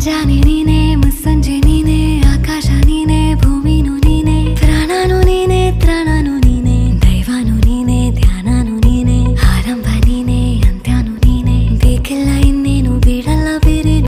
ಮುಂಜಾನೆ ನೀನೆ ಮುಸ್ಸಂಜೆ ನೀನೆ